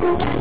Thank you.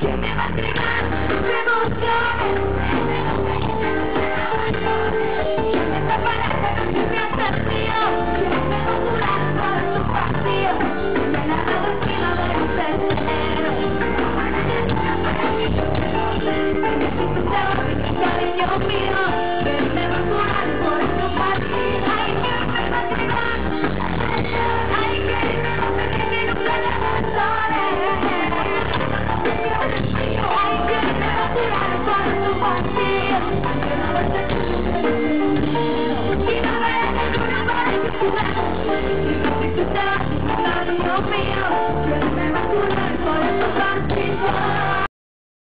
¿Quién te va a. Cariño mío, va a curar por tu partida Ay, que me va a entregar Ay, que va a pedir que curar por tu partida Que no va a ser Y no me dejes una para que quitas, cariño mío partida